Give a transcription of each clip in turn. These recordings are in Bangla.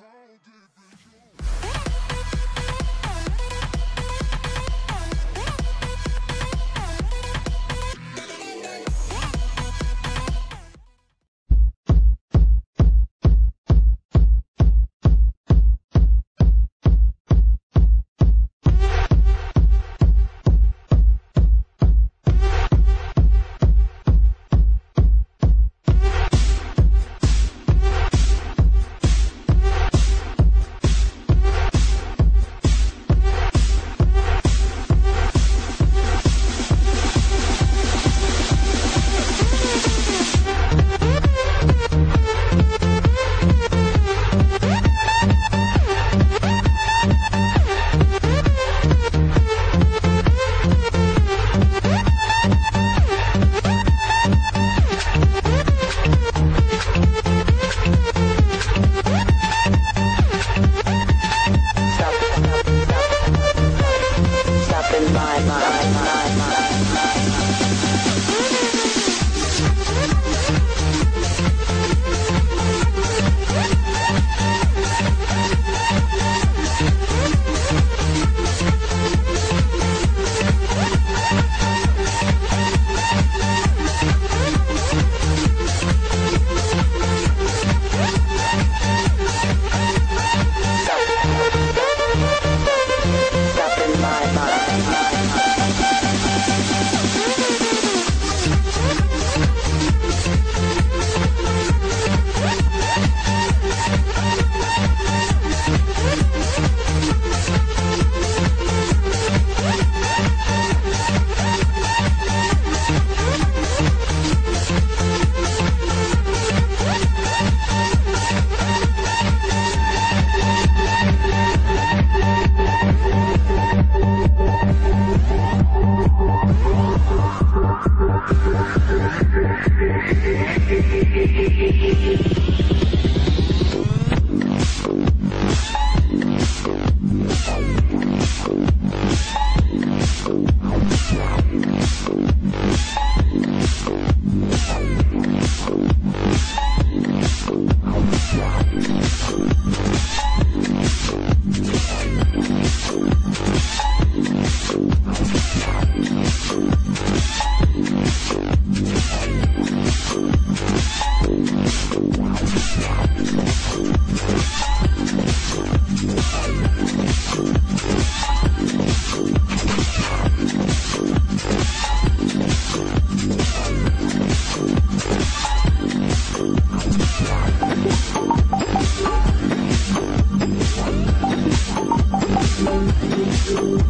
How did we go?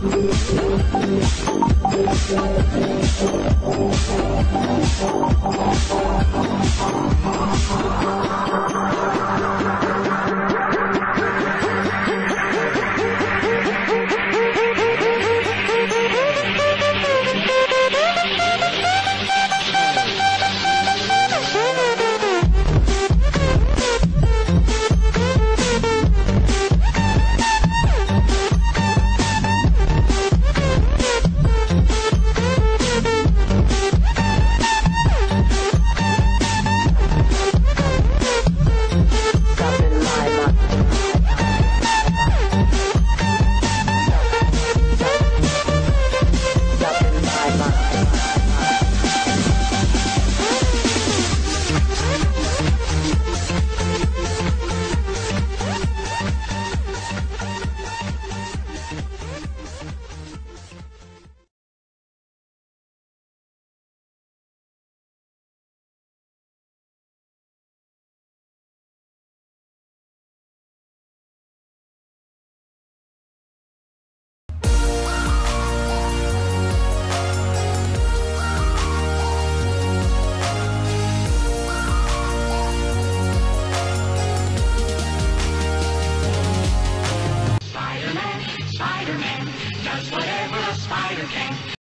Thank you.